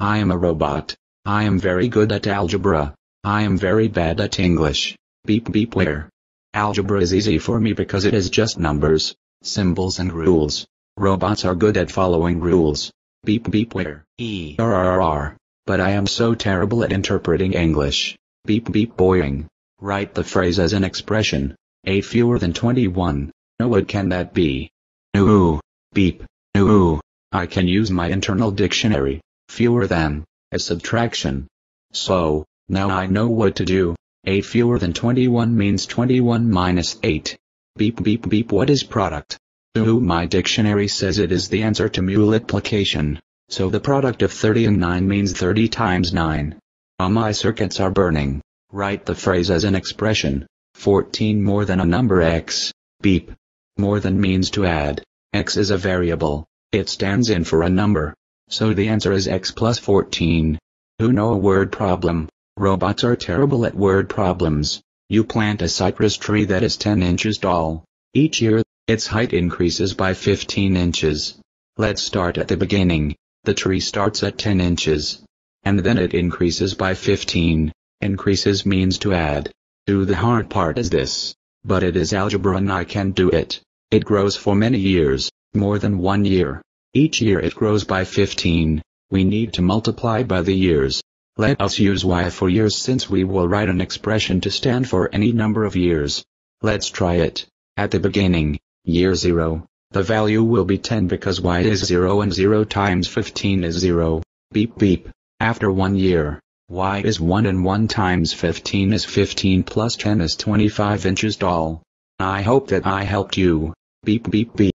I am a robot. I am very good at algebra. I am very bad at English. Beep beep where? Algebra is easy for me because it is just numbers, symbols and rules. Robots are good at following rules. Beep beep where? E R R R. But I am so terrible at interpreting English. Beep beep boing. Write the phrase as an expression. A fewer than 21. No what can that be? Ooh. Beep. Ooh. I can use my internal dictionary. Fewer than. A subtraction. So, now I know what to do. 8 fewer than 21 means 21 minus 8. Beep beep beep what is product? Ooh my dictionary says it is the answer to multiplication. So the product of 30 and 9 means 30 times 9. Ah my circuits are burning. Write the phrase as an expression. 14 more than a number x. Beep. More than means to add. x is a variable. It stands in for a number. So the answer is x plus 14. Who know a word problem? Robots are terrible at word problems. You plant a cypress tree that is 10 inches tall. Each year, its height increases by 15 inches. Let's start at the beginning. The tree starts at 10 inches. And then it increases by 15. Increases means to add. Do the hard part is this. But it is algebra and I can do it. It grows for many years, more than one year. Each year it grows by 15. We need to multiply by the years. Let us use y for years since we will write an expression to stand for any number of years. Let's try it. At the beginning, year 0, the value will be 10 because y is 0 and 0 times 15 is 0. Beep beep. After one year, y is 1 and 1 times 15 is 15 plus 10 is 25 inches tall. I hope that I helped you. Beep beep beep.